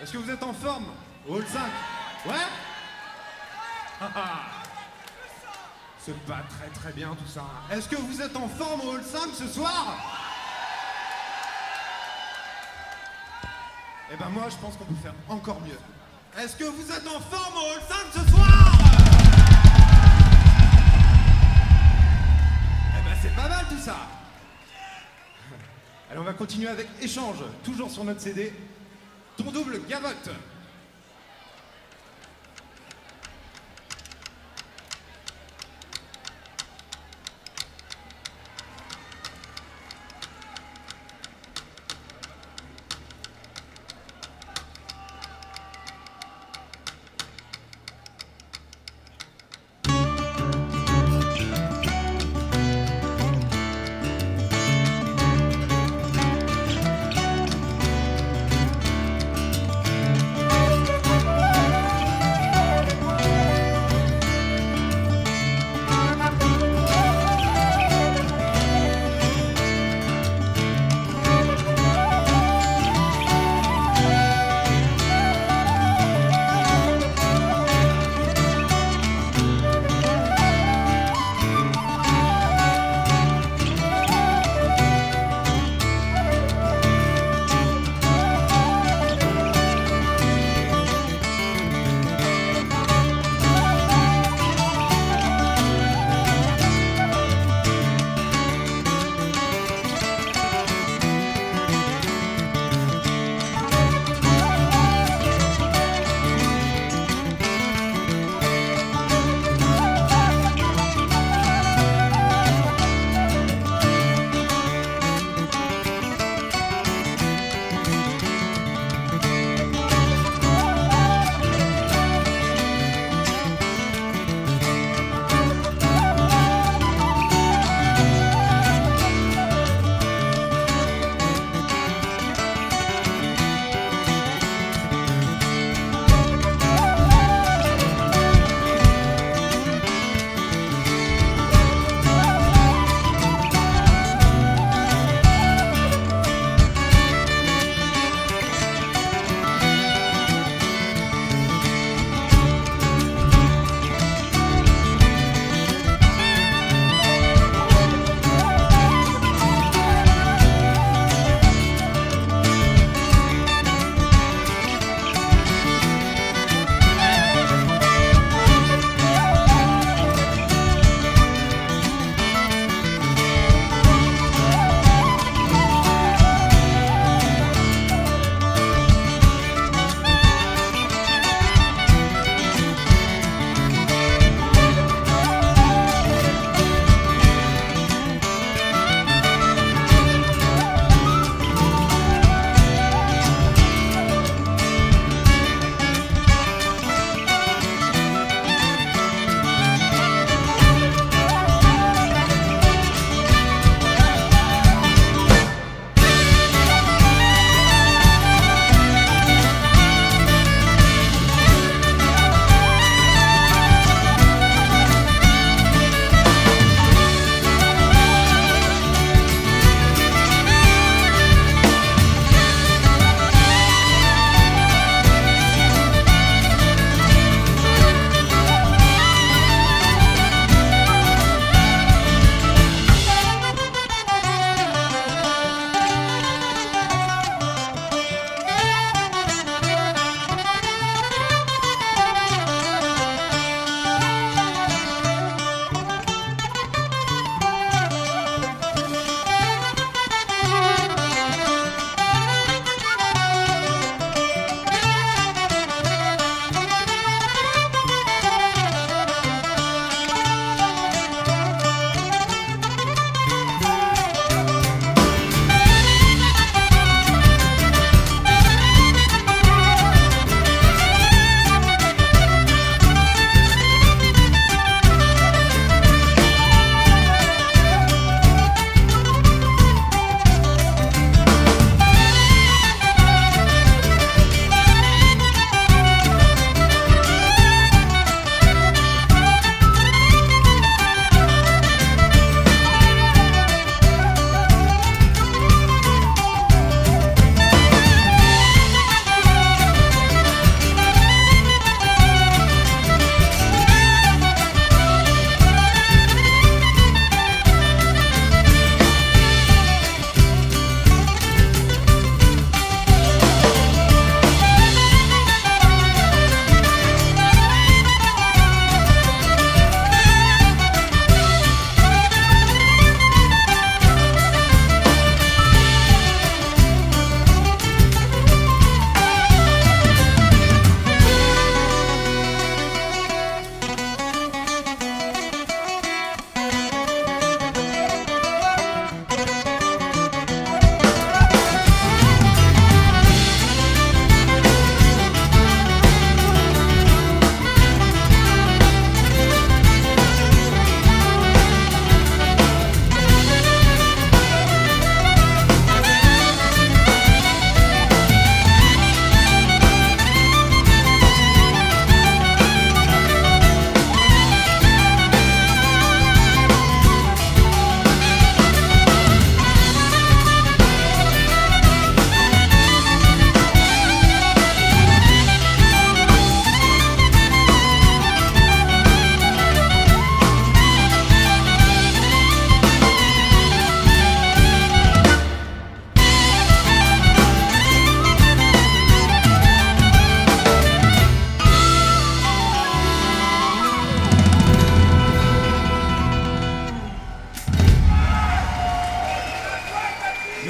Est-ce que vous êtes en forme au Hall 5 Ouais. C'est pas très très bien tout ça. Est-ce que vous êtes en forme au Hall 5 ce soir Eh ben moi je pense qu'on peut faire encore mieux. Est-ce que vous êtes en forme au Hall 5 ce soir Eh ben c'est pas mal tout ça Allez on va continuer avec échange, toujours sur notre CD. Ton double gavotte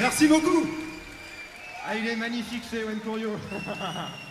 Merci beaucoup. Ah, il est magnifique, c'est Wen.